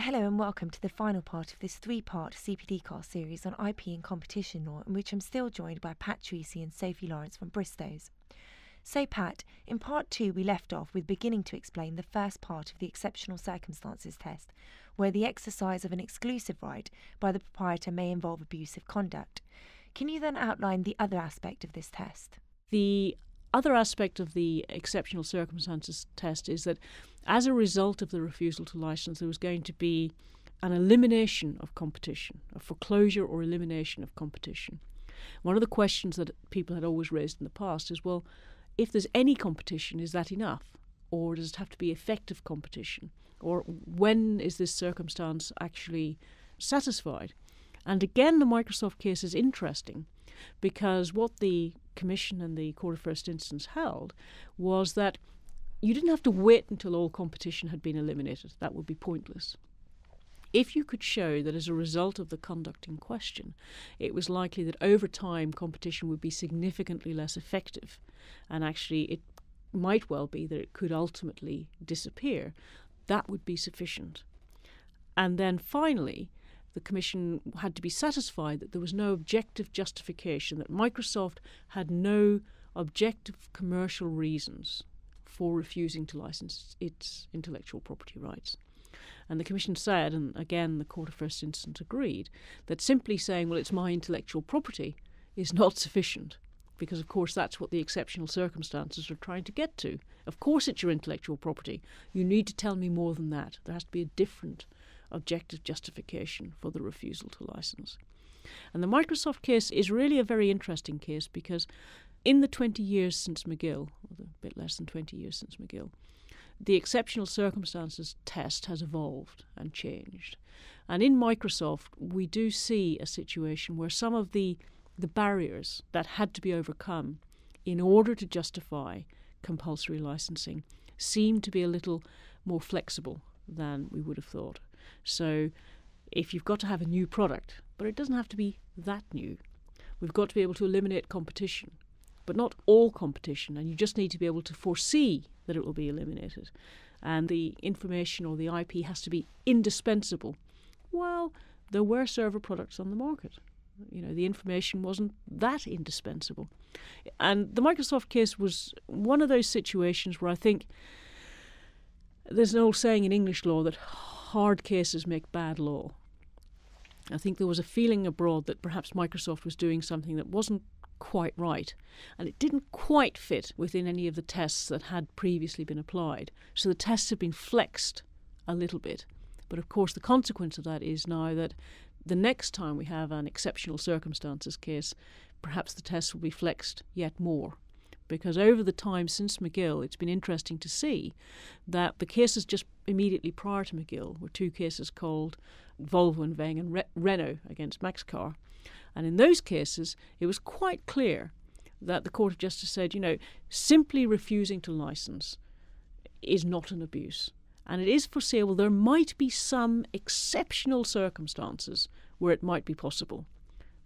Hello and welcome to the final part of this three part CPD cast series on IP and competition law, in which I'm still joined by Pat Treacy and Sophie Lawrance from Bristows. So, Pat, in part two, we left off with beginning to explain the first part of the exceptional circumstances test, where the exercise of an exclusive right by the proprietor may involve abusive conduct. Can you then outline the other aspect of this test? The other aspect of the exceptional circumstances test is that as a result of the refusal to license, there was going to be an elimination of competition, a foreclosure or elimination of competition. One of the questions that people had always raised in the past is well, if there's any competition, is that enough? Or does it have to be effective competition? Or when is this circumstance actually satisfied? And again, the Microsoft case is interesting because what the Commission and the Court of First Instance held was that you didn't have to wait until all competition had been eliminated. That would be pointless. If you could show that as a result of the conduct in question, it was likely that over time competition would be significantly less effective, and actually it might well be that it could ultimately disappear, that would be sufficient. And then finally, the Commission had to be satisfied that there was no objective justification, that Microsoft had no objective commercial reasons for refusing to license its intellectual property rights. And the Commission said, and again the Court of First Instance agreed, that simply saying, well, it's my intellectual property is not sufficient. Because, of course, that's what the exceptional circumstances are trying to get to. Of course, it's your intellectual property. You need to tell me more than that. There has to be a different objective justification for the refusal to license. And the Microsoft case is really a very interesting case because in the 20 years since Magill, or a bit less than 20 years since Magill, the exceptional circumstances test has evolved and changed. And in Microsoft, we do see a situation where some of the, the barriers that had to be overcome in order to justify compulsory licensing seem to be a little more flexible than we would have thought. So if you've got to have a new product, but it doesn't have to be that new, we've got to be able to eliminate competition, but not all competition, and you just need to be able to foresee that it will be eliminated. And the information or the IP has to be indispensable. Well, there were server products on the market. You know, the information wasn't that indispensable. And the Microsoft case was one of those situations where I think there's an old saying in English law that hard cases make bad law. I think there was a feeling abroad that perhaps Microsoft was doing something that wasn't quite right, and it didn't quite fit within any of the tests that had previously been applied. So the tests have been flexed a little bit. But of course, the consequence of that is now that the next time we have an exceptional circumstances case, perhaps the tests will be flexed yet more because over the time since Magill, it's been interesting to see that the cases just immediately prior to Magill were two cases called Volvo and Veng and Re- Renault against Maxicar. And in those cases, it was quite clear that the Court of Justice said, you know, simply refusing to license is not an abuse. And it is foreseeable there might be some exceptional circumstances where it might be possible.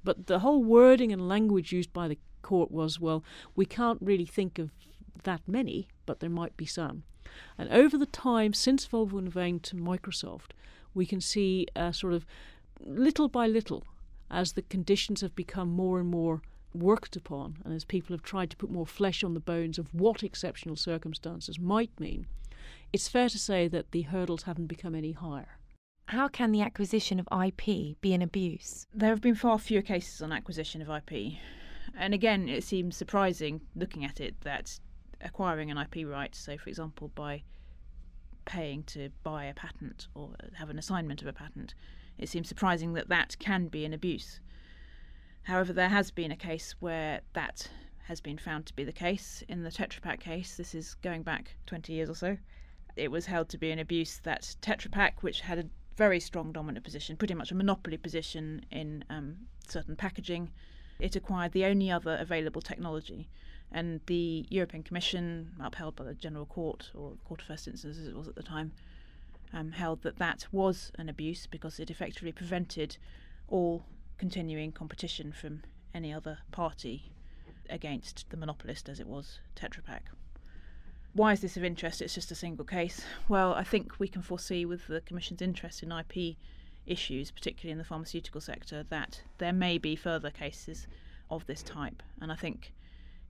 But the whole wording and language used by the court was, well, we can't really think of that many, but there might be some. And over the time since Volvo and Veng to Microsoft, we can see a sort of little by little, as the conditions have become more and more worked upon, and as people have tried to put more flesh on the bones of what exceptional circumstances might mean, it's fair to say that the hurdles haven't become any higher. How can the acquisition of IP be an abuse? There have been far fewer cases on acquisition of IP. And again, it seems surprising looking at it that acquiring an IP right, so for example, by paying to buy a patent or have an assignment of a patent, it seems surprising that that can be an abuse. However, there has been a case where that has been found to be the case. In the Tetra Pak case, this is going back 20 years or so, it was held to be an abuse that Tetra Pak, which had a very strong dominant position, pretty much a monopoly position in um, certain packaging, it acquired the only other available technology. And the European Commission, upheld by the General Court, or Court of First Instance as it was at the time, um, held that that was an abuse because it effectively prevented all continuing competition from any other party against the monopolist, as it was Tetra Pak. Why is this of interest? It's just a single case. Well, I think we can foresee with the Commission's interest in IP issues, particularly in the pharmaceutical sector, that there may be further cases of this type. And I think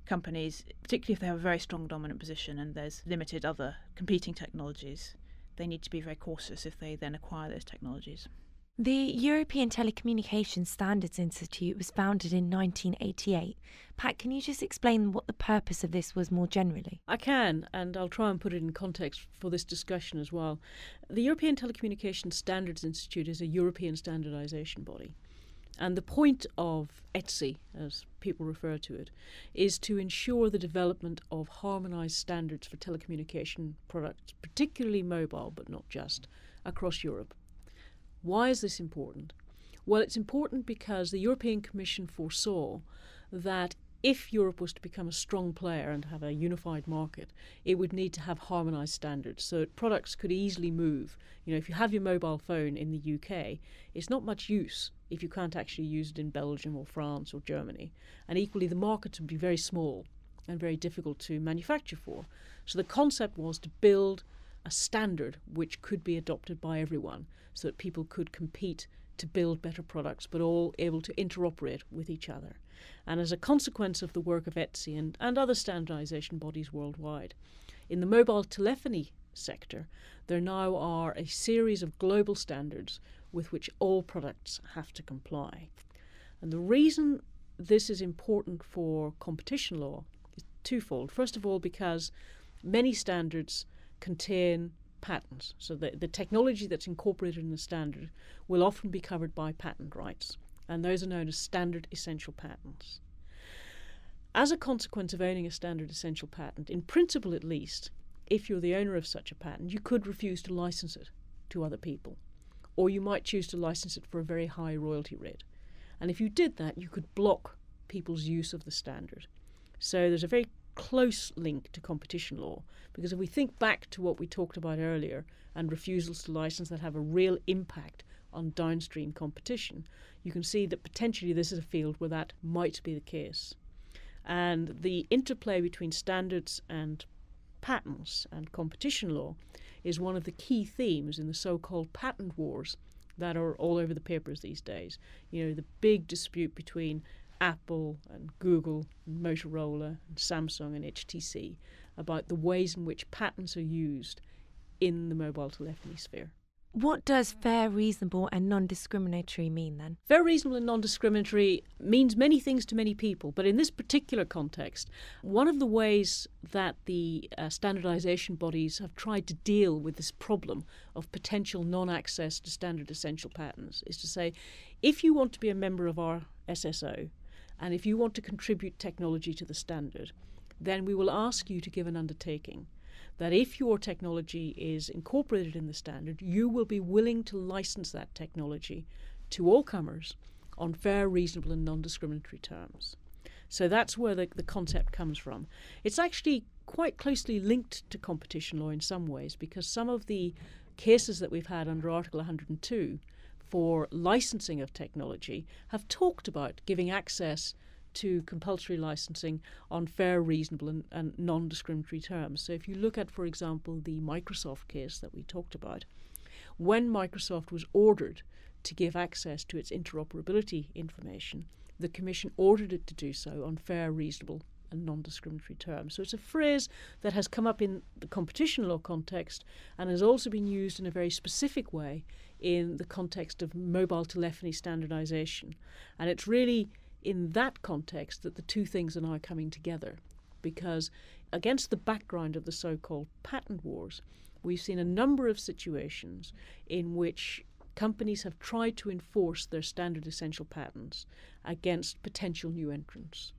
companies, particularly if they have a very strong dominant position and there's limited other competing technologies, they need to be very cautious if they then acquire those technologies. The European Telecommunications Standards Institute was founded in 1988. Pat, can you just explain what the purpose of this was more generally? I can, and I'll try and put it in context for this discussion as well. The European Telecommunications Standards Institute is a European standardization body. And the point of ETSI, as people refer to it, is to ensure the development of harmonized standards for telecommunication products, particularly mobile, but not just, across Europe. Why is this important? Well, it's important because the European Commission foresaw that if Europe was to become a strong player and have a unified market, it would need to have harmonized standards so that products could easily move. You know, if you have your mobile phone in the UK, it's not much use if you can't actually use it in Belgium or France or Germany. And equally, the markets would be very small and very difficult to manufacture for. So the concept was to build a standard which could be adopted by everyone so that people could compete to build better products but all able to interoperate with each other. And as a consequence of the work of ETSI and, and other standardization bodies worldwide, in the mobile telephony sector, there now are a series of global standards with which all products have to comply. And the reason this is important for competition law is twofold. First of all, because many standards contain patents. So the, the technology that's incorporated in the standard will often be covered by patent rights, and those are known as standard essential patents. As a consequence of owning a standard essential patent, in principle at least, if you're the owner of such a patent, you could refuse to license it to other people, or you might choose to license it for a very high royalty rate. And if you did that, you could block people's use of the standard. So there's a very close link to competition law because if we think back to what we talked about earlier and refusals to license that have a real impact on downstream competition, you can see that potentially this is a field where that might be the case. And the interplay between standards and patents and competition law is one of the key themes in the so called patent wars that are all over the papers these days. You know, the big dispute between Apple and Google and Motorola and Samsung and HTC about the ways in which patents are used in the mobile telephony sphere. What does fair, reasonable, and non discriminatory mean then? Fair, reasonable, and non discriminatory means many things to many people, but in this particular context, one of the ways that the uh, standardization bodies have tried to deal with this problem of potential non access to standard essential patents is to say if you want to be a member of our SSO, and if you want to contribute technology to the standard, then we will ask you to give an undertaking that if your technology is incorporated in the standard, you will be willing to license that technology to all comers on fair, reasonable, and non discriminatory terms. So that's where the, the concept comes from. It's actually quite closely linked to competition law in some ways because some of the cases that we've had under Article 102 for licensing of technology have talked about giving access to compulsory licensing on fair, reasonable, and, and non discriminatory terms. So, if you look at, for example, the Microsoft case that we talked about, when Microsoft was ordered to give access to its interoperability information, the Commission ordered it to do so on fair, reasonable, and non discriminatory terms. So it's a phrase that has come up in the competition law context and has also been used in a very specific way in the context of mobile telephony standardization. And it's really in that context that the two things are now coming together because against the background of the so called patent wars, we've seen a number of situations in which companies have tried to enforce their standard essential patents against potential new entrants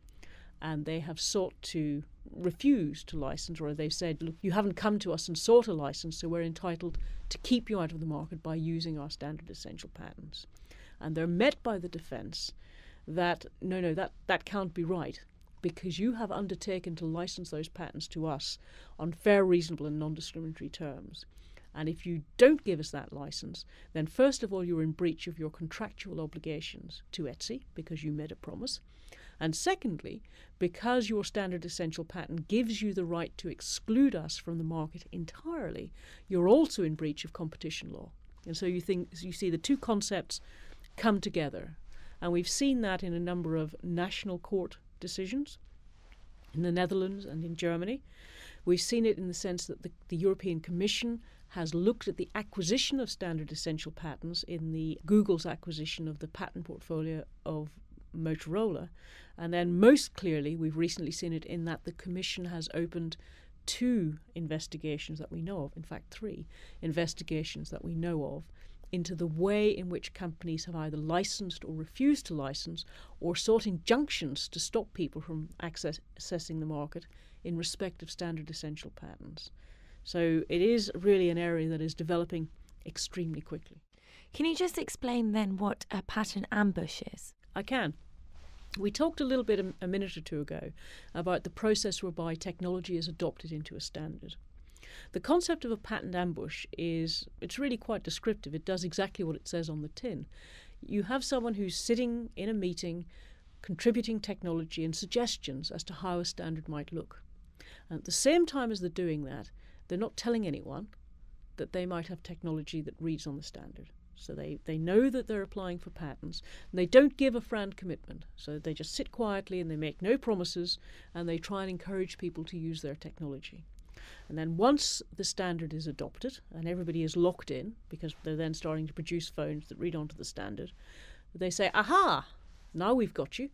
and they have sought to refuse to license, or they've said, look, you haven't come to us and sought a license, so we're entitled to keep you out of the market by using our standard essential patents. And they're met by the defence that, no, no, that, that can't be right because you have undertaken to license those patents to us on fair, reasonable, and non discriminatory terms. And if you don't give us that license, then first of all, you're in breach of your contractual obligations to ETSI because you made a promise. And secondly, because your standard essential patent gives you the right to exclude us from the market entirely, you're also in breach of competition law. And so you think you see the two concepts come together. And we've seen that in a number of national court decisions in the Netherlands and in Germany. We've seen it in the sense that the, the European Commission has looked at the acquisition of standard essential patents in the Google's acquisition of the patent portfolio of Motorola. And then, most clearly, we've recently seen it in that the Commission has opened two investigations that we know of, in fact, three investigations that we know of, into the way in which companies have either licensed or refused to license or sought injunctions to stop people from access- accessing the market in respect of standard essential patents. So it is really an area that is developing extremely quickly. Can you just explain then what a patent ambush is? I can. We talked a little bit a, minute or two ago about the process whereby technology is adopted into a standard. The concept of a patent ambush is it's really quite descriptive. It does exactly what it says on the tin. You have someone who's sitting in a meeting contributing technology and suggestions as to how a standard might look. And at the same time as they're doing that, they're not telling anyone that they might have technology that reads on the standard. So they, they know that they're applying for patents they don't give a FRAND commitment. So they just sit quietly and they make no promises and they try and encourage people to use their technology. And then once the standard is adopted and everybody is locked in, because they're then starting to produce phones that read onto the standard, they say, aha, now we've got you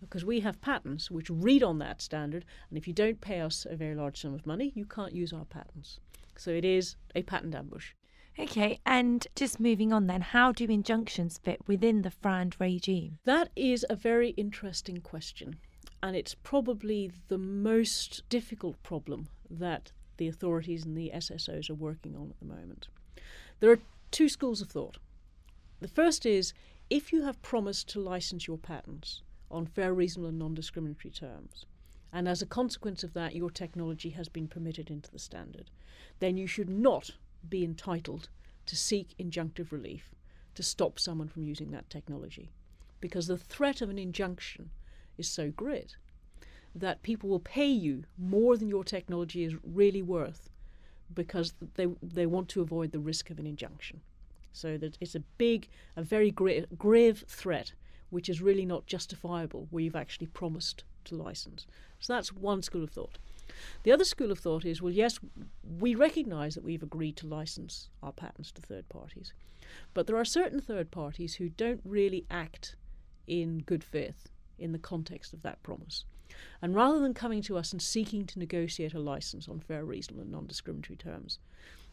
because we have patents which read on that standard, and if you don't pay us a very large sum of money, you can't use our patents. So it is a patent ambush. Okay, and just moving on then, how do injunctions fit within the FRAND regime? That is a very interesting question, and it's probably the most difficult problem that the authorities and the SSOs are working on at the moment. There are two schools of thought. The first is if you have promised to license your patents, on fair, reasonable, and non discriminatory terms, and as a consequence of that, your technology has been permitted into the standard, then you should not be entitled to seek injunctive relief to stop someone from using that technology. Because the threat of an injunction is so great that people will pay you more than your technology is really worth because they, they want to avoid the risk of an injunction. So that it's a big, a very gra- grave threat which is really not justifiable where you've actually promised to license. So that's one school of thought. The other school of thought is well, yes, we recognize that we've agreed to license our patents to third parties, but there are certain third parties who don't really act in good faith in the context of that promise. And rather than coming to us and seeking to negotiate a license on fair, reasonable, and non discriminatory terms,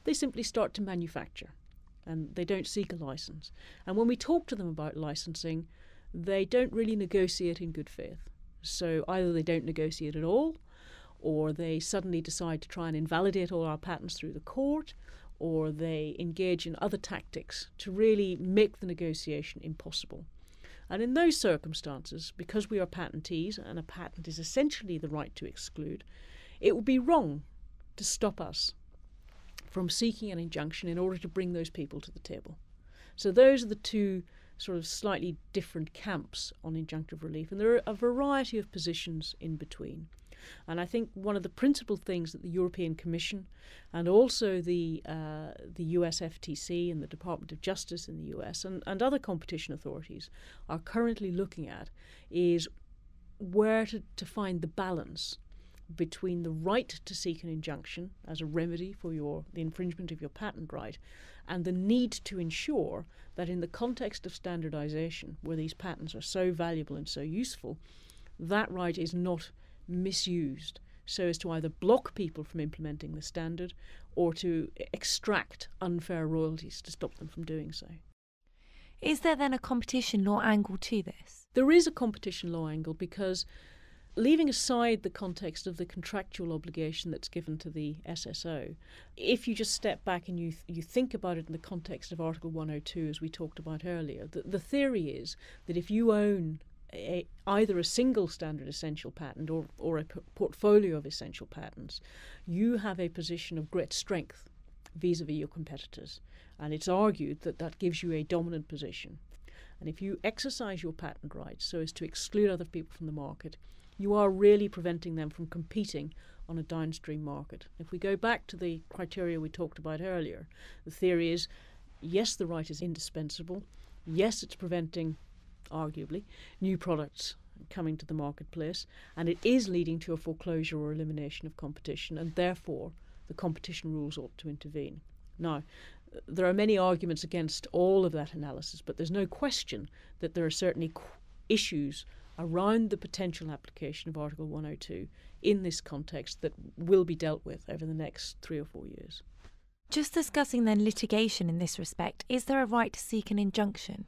they simply start to manufacture and they don't seek a license. And when we talk to them about licensing, they don't really negotiate in good faith. So either they don't negotiate at all, or they suddenly decide to try and invalidate all our patents through the court, or they engage in other tactics to really make the negotiation impossible. And in those circumstances, because we are patentees and a patent is essentially the right to exclude, it would be wrong to stop us from seeking an injunction in order to bring those people to the table. So those are the two sort of slightly different camps on injunctive relief, and there are a variety of positions in between. And I think one of the principal things that the European Commission and also the uh, the US FTC and the Department of Justice in the US and, and other competition authorities are currently looking at is where to, to find the balance between the right to seek an injunction as a remedy for your the infringement of your patent right and the need to ensure that in the context of standardization where these patents are so valuable and so useful that right is not misused so as to either block people from implementing the standard or to extract unfair royalties to stop them from doing so. Is there then a competition law angle to this? There is a competition law angle because leaving aside the context of the contractual obligation that's given to the SSO, if you just step back and you th- you think about it in the context of Article 102, as we talked about earlier, the, the theory is that if you own a, either a single standard essential patent or, or a p- portfolio of essential patents, you have a position of great strength vis a vis your competitors. And it's argued that that gives you a dominant position. And if you exercise your patent rights so as to exclude other people from the market, you are really preventing them from competing on a downstream market. If we go back to the criteria we talked about earlier, the theory is yes, the right is indispensable. Yes, it's preventing, arguably, new products coming to the marketplace, and it is leading to a foreclosure or elimination of competition, and therefore the competition rules ought to intervene. Now, there are many arguments against all of that analysis, but there's no question that there are certainly issues around the potential application of Article 102 in this context that will be dealt with over the next three or four years. Just discussing then litigation in this respect, is there a right to seek an injunction?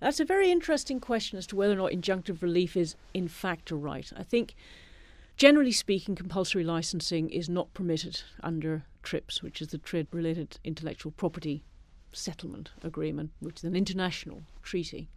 That's a very interesting question as to whether or not injunctive relief is in fact a right. I think, generally speaking, compulsory licensing is not permitted under TRIPS, which is the Trade Related Intellectual Property Settlement Agreement, which is an international treaty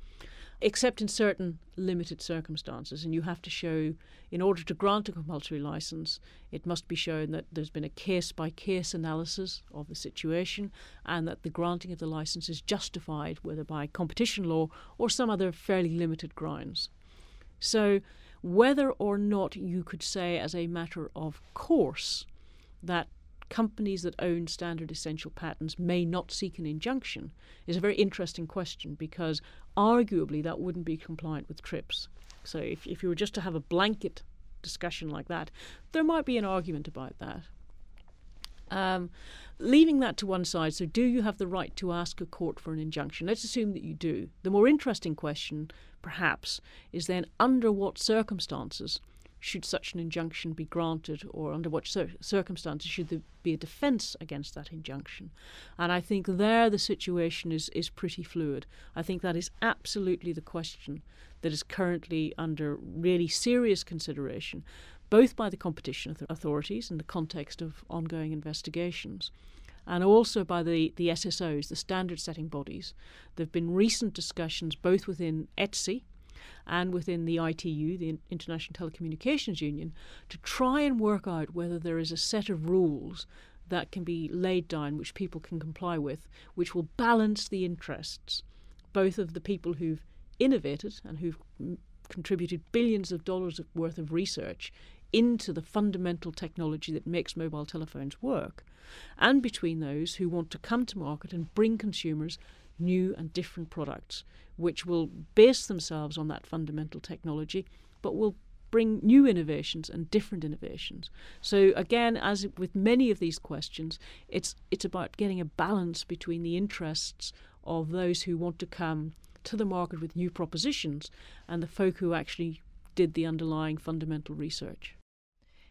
except in certain limited circumstances. And you have to show, in order to grant a compulsory license, it must be shown that there's been a case by case analysis of the situation and that the granting of the license is justified, whether by competition law or some other fairly limited grounds. So, whether or not you could say, as a matter of course, that companies that own standard essential patents may not seek an injunction is a very interesting question because arguably that wouldn't be compliant with TRIPS. So if, if you were just to have a blanket discussion like that, there might be an argument about that. Um, leaving that to one side, so do you have the right to ask a court for an injunction? Let's assume that you do. The more interesting question, perhaps, is then under what circumstances should such an injunction be granted, or under what cir- circumstances should there be a defence against that injunction? And I think there the situation is, is pretty fluid. I think that is absolutely the question that is currently under really serious consideration, both by the competition authorities in the context of ongoing investigations and also by the, the SSOs, the standard setting bodies. There have been recent discussions both within ETSI, and within the ITU, the International Telecommunications Union, to try and work out whether there is a set of rules that can be laid down which people can comply with, which will balance the interests both of the people who've innovated and who've contributed billions of dollars worth of research into the fundamental technology that makes mobile telephones work, and between those who want to come to market and bring consumers new and different products, which will base themselves on that fundamental technology, but will bring new innovations and different innovations. So again, as with many of these questions, it's it's about getting a balance between the interests of those who want to come to the market with new propositions and the folk who actually did the underlying fundamental research.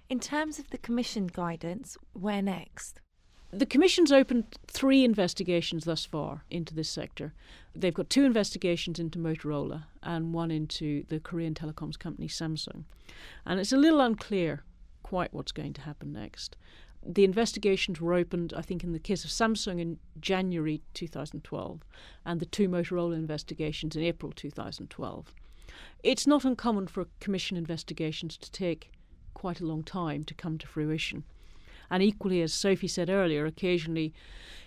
In terms of the Commission guidance, where next? The Commission's opened three investigations thus far into this sector. They've got two investigations into Motorola and one into the Korean telecoms company Samsung. And it's a little unclear quite what's going to happen next. The investigations were opened, I think, in the case of Samsung in January 2012, and the two Motorola investigations in April 2012. It's not uncommon for Commission investigations to take quite a long time to come to fruition. And equally, as Sophie said earlier, occasionally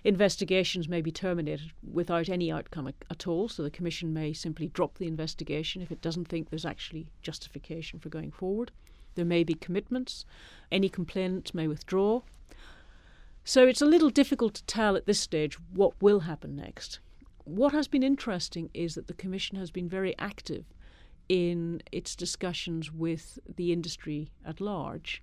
investigations may be terminated without any outcome at all. So the Commission may simply drop the investigation if it doesn't think there's actually justification for going forward. There may be commitments. Any complainant may withdraw. So it's a little difficult to tell at this stage what will happen next. What has been interesting is that the Commission has been very active in its discussions with the industry at large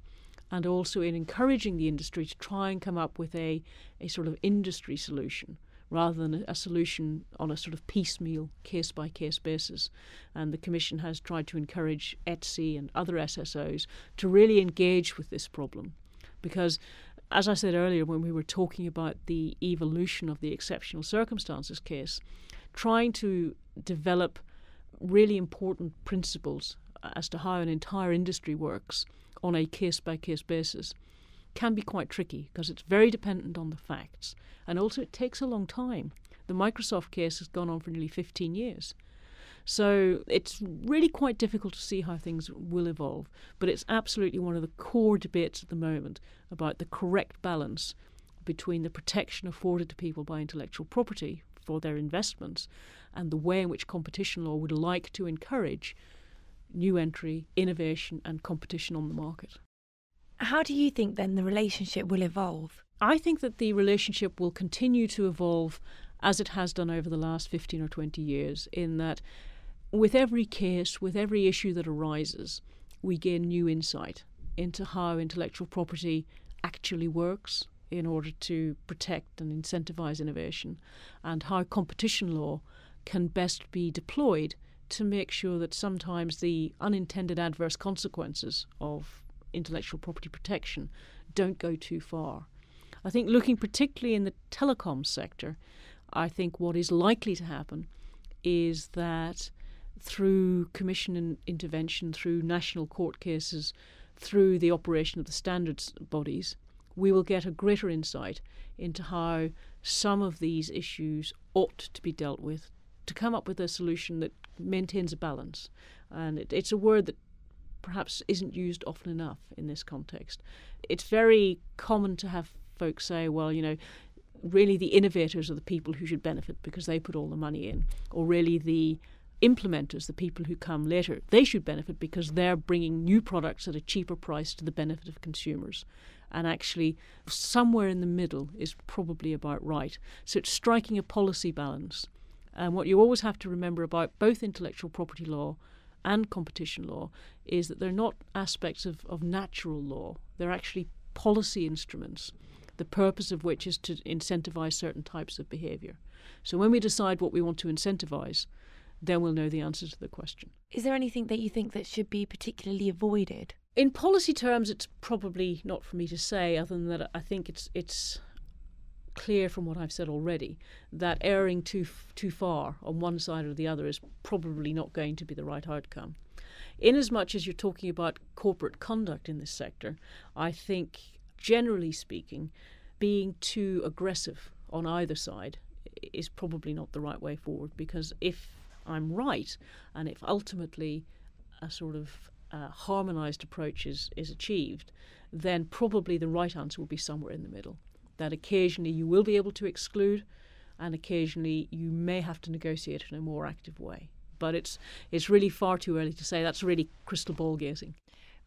and also in encouraging the industry to try and come up with a, a sort of industry solution rather than a, solution on a sort of piecemeal case by case basis. And the Commission has tried to encourage ETSI and other SSOs to really engage with this problem because. As I said earlier, when we were talking about the evolution of the exceptional circumstances case, trying to develop really important principles as to how an entire industry works on a case by case basis can be quite tricky because it's very dependent on the facts. And also, it takes a long time. The Microsoft case has gone on for nearly 15 years. So it's really quite difficult to see how things will evolve. But it's absolutely one of the core debates at the moment about the correct balance between the protection afforded to people by intellectual property for their investments and the way in which competition law would like to encourage new entry, innovation, and competition on the market. How do you think then the relationship will evolve? I think that the relationship will continue to evolve as it has done over the last 15 or 20 years, in that with every case, with every issue that arises, we gain new insight into how intellectual property actually works in order to protect and incentivize innovation, and how competition law can best be deployed to make sure that sometimes the unintended adverse consequences of intellectual property protection don't go too far. I think looking particularly in the telecom sector, I think what is likely to happen is that through commission intervention, through national court cases, through the operation of the standards bodies, we will get a greater insight into how some of these issues ought to be dealt with to come up with a solution that maintains a balance. And it, it's a word that perhaps isn't used often enough in this context. It's very common to have folks say, well, you know, really the innovators are the people who should benefit because they put all the money in, or really the implementers, the people who come later, they should benefit because they're bringing new products at a cheaper price to the benefit of consumers. And actually, somewhere in the middle is probably about right. So it's striking a policy balance. And what you always have to remember about both intellectual property law and competition law is that they're not aspects of, of natural law, they're actually policy instruments, the purpose of which is to incentivize certain types of behavior. So when we decide what we want to incentivize, then we'll know the answer to the question. Is there anything that you think that should be particularly avoided? In policy terms, it's probably not for me to say, other than that I think it's it's clear from what I've said already that erring too too far on one side or the other is probably not going to be the right outcome. In as much as you're talking about corporate conduct in this sector, I think generally speaking, being too aggressive on either side is probably not the right way forward because if I'm right, and if ultimately a sort of uh, harmonized approach is, is achieved, then probably the right answer will be somewhere in the middle. That occasionally you will be able to exclude, and occasionally you may have to negotiate in a more active way. But it's it's really far too early to say. That's really crystal ball gazing.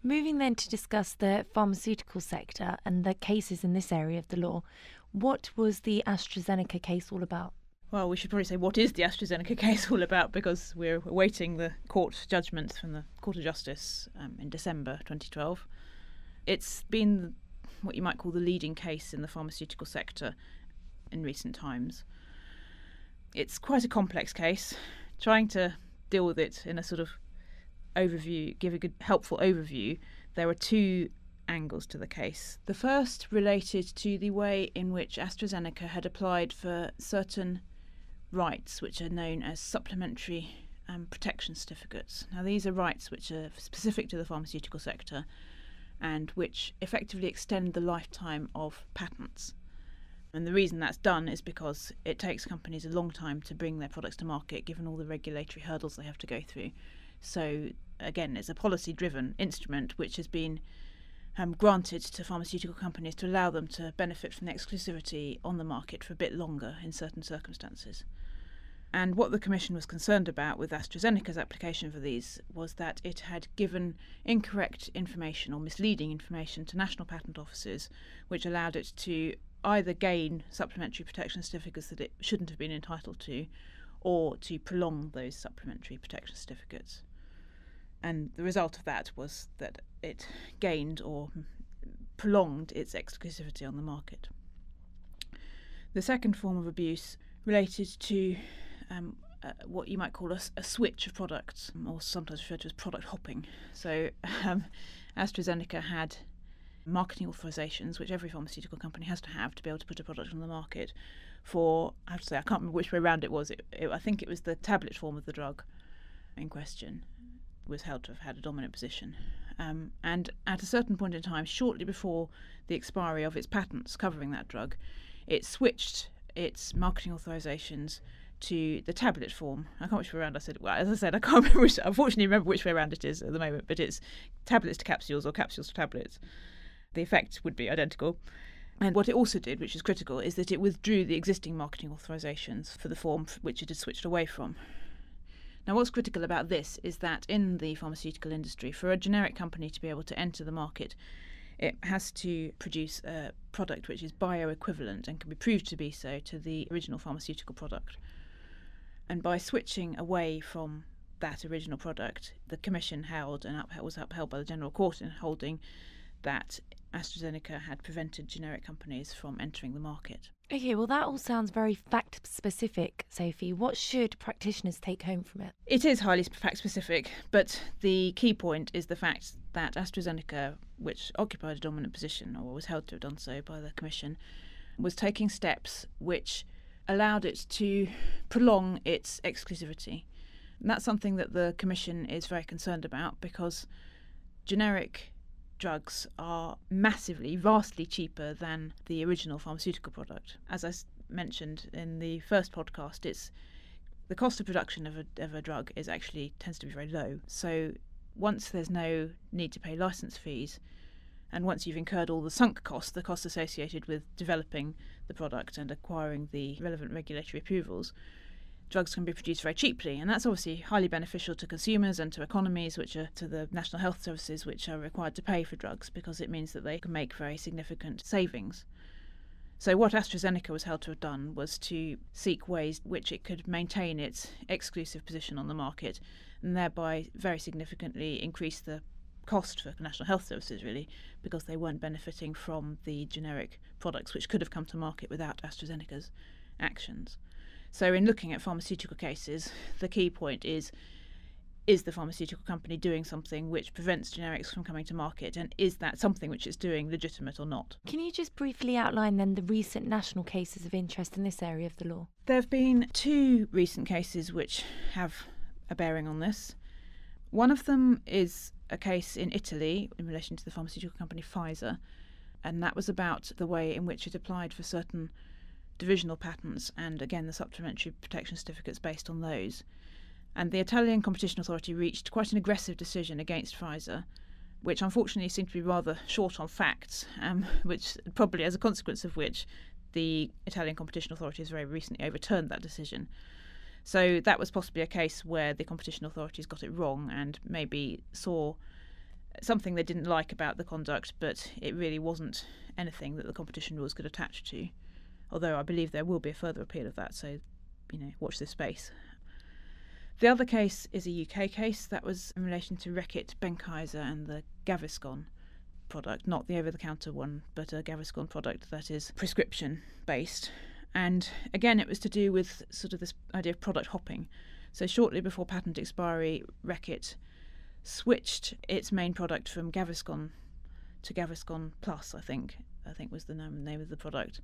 Moving then to discuss the pharmaceutical sector and the cases in this area of the law, what was the AstraZeneca case all about? Well, we should probably say what is the AstraZeneca case all about because we're awaiting the court judgment from the Court of Justice um, in December 2012. It's been what you might call the leading case in the pharmaceutical sector in recent times. It's quite a complex case. Trying to deal with it in a sort of overview, give a good, helpful overview, there are two angles to the case. The first related to the way in which AstraZeneca had applied for certain rights which are known as supplementary um, protection certificates. Now, these are rights which are specific to the pharmaceutical sector and which effectively extend the lifetime of patents. And the reason that's done is because it takes companies a long time to bring their products to market, given all the regulatory hurdles they have to go through. So, again, it's a policy driven instrument which has been um, granted to pharmaceutical companies to allow them to benefit from the exclusivity on the market for a bit longer in certain circumstances. And what the Commission was concerned about with AstraZeneca's application for these was that it had given incorrect information or misleading information to national patent offices, which allowed it to either gain supplementary protection certificates that it shouldn't have been entitled to, or to prolong those supplementary protection certificates. And the result of that was that it gained or prolonged its exclusivity on the market. The second form of abuse related to um, uh, what you might call a, a, switch of products, or sometimes referred to as product hopping. So, um, AstraZeneca had marketing authorizations, which every pharmaceutical company has to have to be able to put a product on the market. For I have to say, I can't remember which way around it was. It, it, I think it was the tablet form of the drug in question was held to have had a dominant position. Um, and at a certain point in time, shortly before the expiry of its patents covering that drug, it switched its marketing authorizations to the tablet form. I can't which way around I said. Well, as I said, I can't remember. Which, unfortunately, remember which way around it is at the moment. But it's tablets to capsules or capsules to tablets. The effect would be identical. And what it also did, which is critical, is that it withdrew the existing marketing authorisations for the form which it had switched away from. Now, what's critical about this is that in the pharmaceutical industry, for a generic company to be able to enter the market, it has to produce a product which is bioequivalent and can be proved to be so to the original pharmaceutical product. And by switching away from that original product, the Commission held and was upheld by the General Court in holding that AstraZeneca had prevented generic companies from entering the market. Okay, well, that all sounds very fact specific, Sophie. What should practitioners take home from it? It is highly fact specific, but the key point is the fact that AstraZeneca, which occupied a dominant position, or was held to have done so by the Commission, was taking steps which allowed it to prolong its exclusivity. And that's something that the Commission is very concerned about because generic drugs are massively, vastly cheaper than the original pharmaceutical product. As I mentioned in the first podcast, it's the cost of production of a, of a drug is actually tends to be very low. So once there's no need to pay license fees, and once you've incurred all the sunk costs, the costs associated with developing the product and acquiring the relevant regulatory approvals, drugs can be produced very cheaply, and that's obviously highly beneficial to consumers and to economies, which are to the national health services, which are required to pay for drugs because it means that they can make very significant savings. So, what AstraZeneca was held to have done was to seek ways which it could maintain its exclusive position on the market and thereby very significantly increase the cost for national health services, really, because they weren't benefiting from the generic products which could have come to market without AstraZeneca's actions. So, in looking at pharmaceutical cases, the key point is is the pharmaceutical company doing something which prevents generics from coming to market, and is that something which it's doing legitimate or not? Can you just briefly outline then the recent national cases of interest in this area of the law? There have been two recent cases which have a bearing on this. One of them is a case in Italy in relation to the pharmaceutical company Pfizer, and that was about the way in which it applied for certain divisional patents and again the supplementary protection certificates based on those. And the Italian Competition Authority reached quite an aggressive decision against Pfizer, which unfortunately seemed to be rather short on facts, um, which probably as a consequence of which the Italian Competition Authority has very recently overturned that decision. So that was possibly a case where the competition authorities got it wrong and maybe saw something they didn't like about the conduct, but it really wasn't anything that the competition rules could attach to although I believe there will be a further appeal of that, so you know, watch this space. The other case is a UK case that was in relation to Reckitt Benckiser and the Gaviscon product, not the over the counter one, but a Gaviscon product that is prescription based. And again, it was to do with sort of this idea of product hopping. So, shortly before patent expiry, Reckitt switched its main product from Gaviscon to Gaviscon Plus, I think, I think was the name, of the product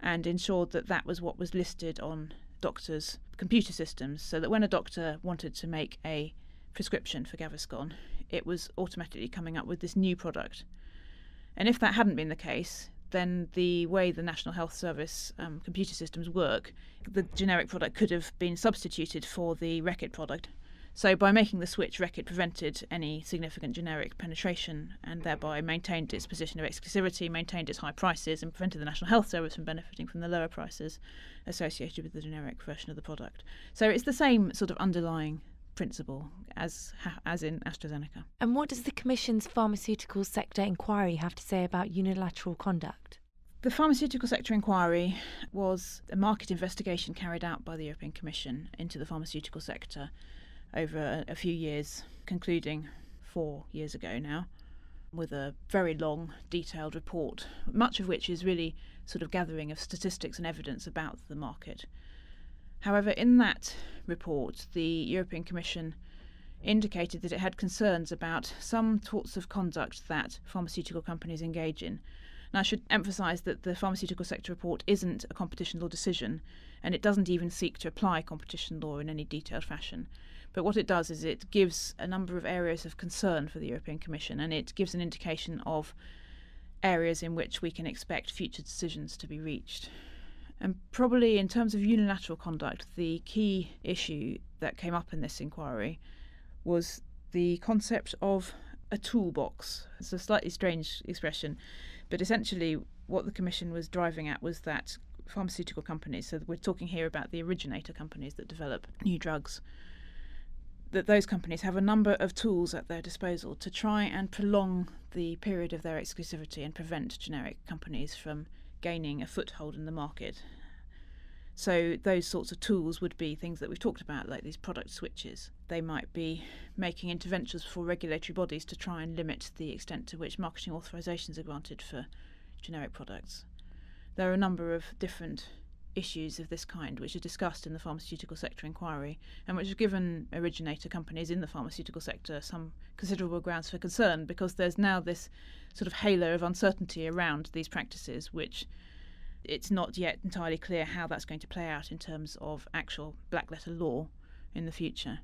and ensured that that was what was listed on doctors' computer systems so that when a doctor wanted to make a prescription for Gaviscon, it was automatically coming up with this new product. And if that hadn't been the case, then the way the National Health Service um, computer systems work, the generic product could have been substituted for the Reckitt product so, by making the switch, Reckitt prevented any significant generic penetration and thereby maintained its position of exclusivity, maintained its high prices, and prevented the National Health Service from benefiting from the lower prices associated with the generic version of the product. So, it's the same sort of underlying principle as as in AstraZeneca. And what does the Commission's pharmaceutical sector inquiry have to say about unilateral conduct? The pharmaceutical sector inquiry was a market investigation carried out by the European Commission into the pharmaceutical sector over a, a few years, concluding four years ago now, with a very long, detailed report, much of which is really sort of gathering of statistics and evidence about the market. However, in that report, the European Commission indicated that it had concerns about some sorts of conduct that pharmaceutical companies engage in. And I should emphasise that the pharmaceutical sector report isn't a competition law decision, and it doesn't even seek to apply competition law in any detailed fashion. But what it does is it gives a number of areas of concern for the European Commission and it gives an indication of areas in which we can expect future decisions to be reached. And probably in terms of unilateral conduct, the key issue that came up in this inquiry was the concept of a toolbox. It's a slightly strange expression But essentially, what the Commission was driving at was that pharmaceutical companies, so we're talking here about the originator companies that develop new drugs, that those companies have a number of tools at their disposal to try and prolong the period of their exclusivity and prevent generic companies from gaining a foothold in the market. So, those sorts of tools would be things that we've talked about, like these product switches. They might be making interventions for regulatory bodies to try and limit the extent to which marketing authorisations are granted for generic products. There are a number of different issues of this kind, which are discussed in the pharmaceutical sector inquiry, and which have given originator companies in the pharmaceutical sector some considerable grounds for concern because there's now this sort of halo of uncertainty around these practices, which it's not yet entirely clear how that's going to play out in terms of actual black letter law in the future.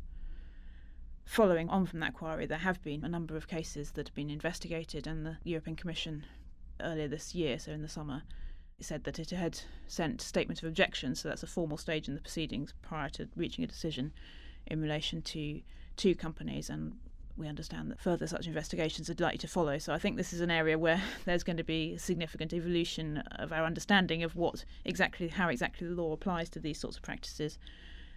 Following on from that inquiry, there have been a number of cases that have been investigated, and the European Commission earlier this year, so in the summer, said that it had sent statement of objection, so that's a formal stage in the proceedings prior to reaching a decision in relation to two companies, and we understand that further such investigations are likely to follow. So I think this is an area where there's going to be a significant evolution of our understanding of what exactly, how exactly the law applies to these sorts of practices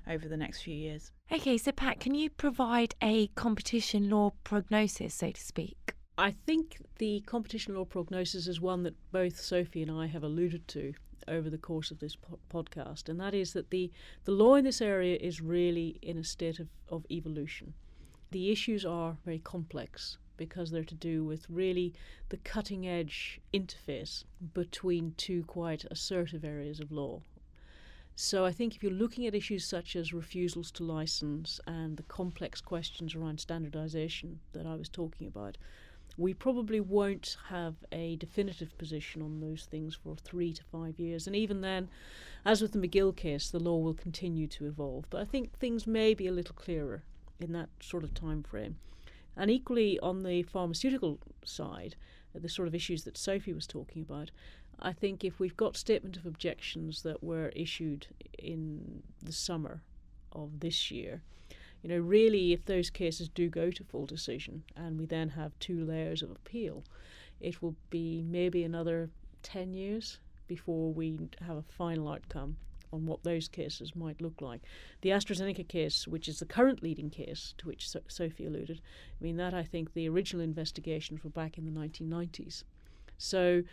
over the next few years. Okay, so Pat, can you provide a competition law prognosis, so to speak? I think the competition law prognosis is one that both Sophie and I have alluded to over the course of this po- podcast, and that is that the, the law in this area is really in a state of, of evolution. The issues are very complex because they're to do with really the cutting edge interface between two quite assertive areas of law. So I think if you're looking at issues such as refusals to license and the complex questions around standardization that I was talking about, we probably won't have a definitive position on those things for three to five years. And even then, as with the Magill case, the law will continue to evolve. But I think things may be a little clearer in that sort of time frame. And equally, on the pharmaceutical side, uh, the sort of issues that Sophie was talking about, I think if we've got statement of objections that were issued in the summer of this year, you know, really, if those cases do go to full decision and we then have two layers of appeal, it will be maybe another 10 years before we have a final outcome on what those cases might look like. The AstraZeneca case, which is the current leading case to which so- Sophie alluded, I mean, that I think the original investigations were back in the 1990s. So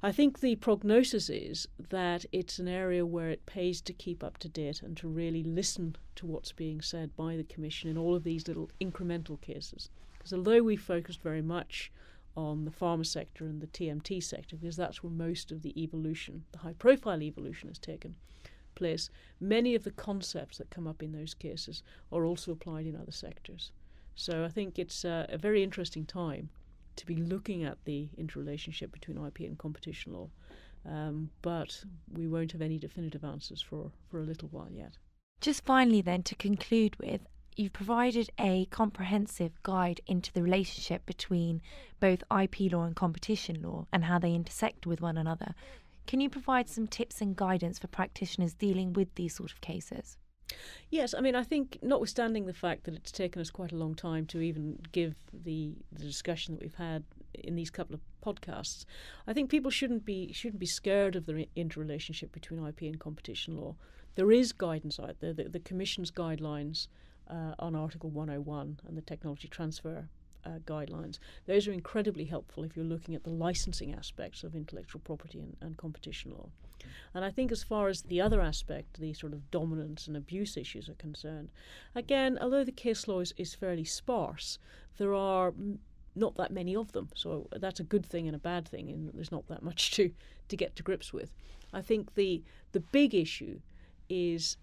I think the prognosis is that it's an area where it pays to keep up to date and to really listen to what's being said by the Commission in all of these little incremental cases. Because although we focused very much on the pharma sector and the TMT sector, because that's where most of the evolution, the high profile evolution, has taken place, many of the concepts that come up in those cases are also applied in other sectors. So I think it's uh, a very interesting time to be looking at the interrelationship between IP and competition law. Um, but we won't have any definitive answers for, for a little while yet. Just finally, then, to conclude with, you've provided a comprehensive guide into the relationship between both IP law and competition law and how they intersect with one another. Can you provide some tips and guidance for practitioners dealing with these sort of cases? Yes, I mean, I think, notwithstanding the fact that it's taken us quite a long time to even give the, the discussion that we've had in these couple of podcasts, I think people shouldn't be shouldn't be scared of the interrelationship between IP and competition law. There is guidance out there. The, the Commission's guidelines uh, on Article 101 and the technology transfer uh, guidelines. Those are incredibly helpful if you're looking at the licensing aspects of intellectual property and, and competition law. And I think, as far as the other aspect, the sort of dominance and abuse issues are concerned, again, although the case law is, is fairly sparse, there are not that many of them. So that's a good thing and a bad thing, and there's not that much to, to get to grips with. I think the the big issue is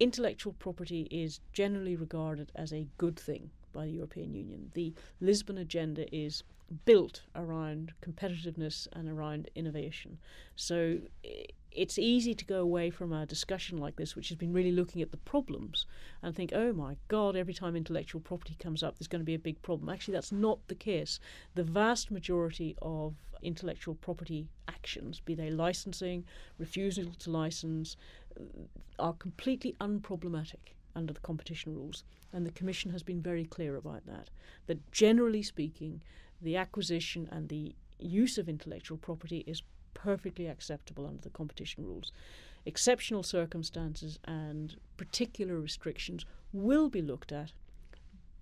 intellectual property is generally regarded as a good thing by the European Union. The Lisbon agenda is built around competitiveness and around innovation. So eh, it's easy to go away from a discussion like this, which has been really looking at the problems, and think, oh my God, every time intellectual property comes up, there's going to be a big problem. Actually, that's not the case. The vast majority of intellectual property actions, be they licensing, refusal to license, are completely unproblematic under the competition rules. And the Commission has been very clear about that. That generally speaking, the acquisition and the use of intellectual property is perfectly acceptable under the competition rules. Exceptional circumstances and particular restrictions will be looked at,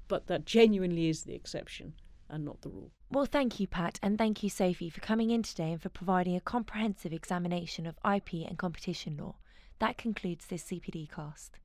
but that genuinely is the exception and not the rule. Well, thank you, Pat, and thank you, Sophie, for coming in today and for providing a comprehensive examination of IP and competition law. That concludes this CPD cast.